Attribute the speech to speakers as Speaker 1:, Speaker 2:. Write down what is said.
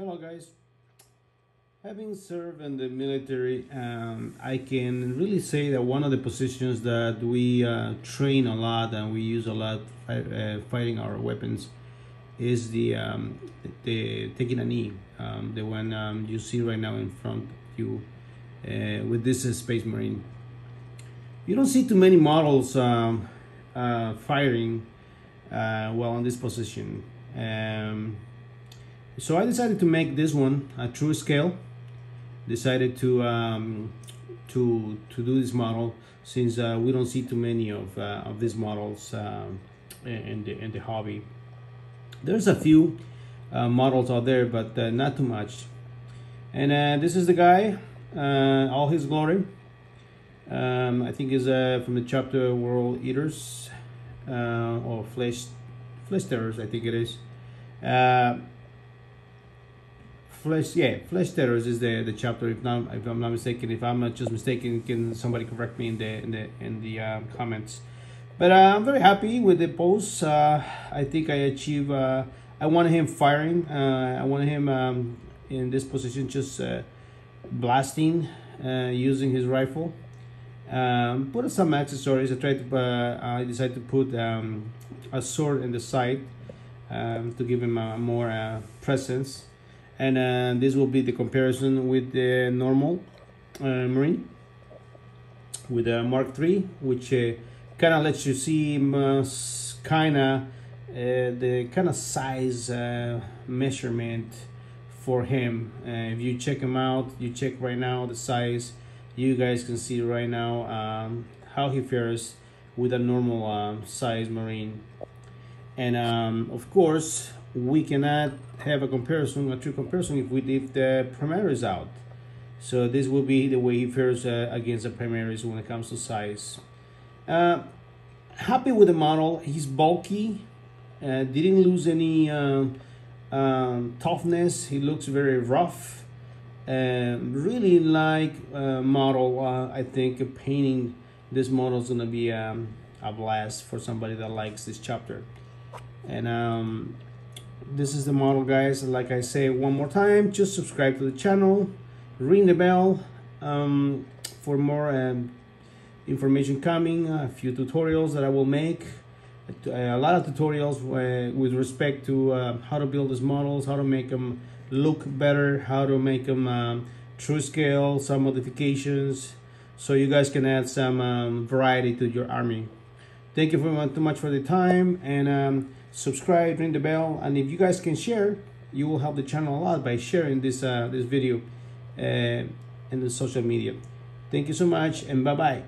Speaker 1: Hello guys. Having served in the military, um, I can really say that one of the positions that we uh, train a lot and we use a lot uh, fighting our weapons is the, um, the, taking a knee, um, the one um, you see right now in front of you uh, with this Space Marine. You don't see too many models um, uh, firing uh, well in this position. Um, so I decided to make this one a true scale. Decided to um, to to do this model since uh, we don't see too many of uh, of these models um, in the in the hobby. There's a few uh, models out there, but uh, not too much. And uh, this is the guy, uh, all his glory. Um, I think is from the chapter World Eaters or Flesh Flesh Tearers. I think it is flesh yeah flesh tearers is the the chapter if not if i'm not mistaken if i'm not just mistaken can somebody correct me in the in the in the uh, comments? But uh, i'm very happy with the post. Uh, i think i achieved uh, i wanted him firing uh, i wanted him um, in this position just uh, blasting using his rifle. Um, put some accessories. I tried to i decided to put um, a sword in the side um, to give him a more presence and uh, this will be the comparison with the normal uh, Marine. With the Mark III which uh, kind of lets you see kind of uh, the kind of size uh, measurement for him. Uh, if you check him out you check right now the size you guys can see right now um, how he fares with a normal um, size Marine. And um, of course we cannot have a comparison, a true comparison, if we leave the Primaris out. So this will be the way he fares uh, against the Primaris when it comes to size. Uh, happy with the model. He's bulky. Uh, didn't lose any uh, um, toughness. He looks very rough. Uh, really like uh, model. I think painting this model is gonna be um, a blast for somebody that likes this chapter. And um, this is the model guys. Like i say one more time just subscribe to the channel ring the bell um, for more um, information coming a few tutorials that i will make a lot of tutorials uh, with respect to uh, how to build these models how to make them look better how to make them um, true scale some modifications so you guys can add some um, variety to your army thank you very much for the time and um, subscribe ring the bell and if you guys can share you will help the channel a lot by sharing this uh, this video uh, in the social media. Thank you so much and bye bye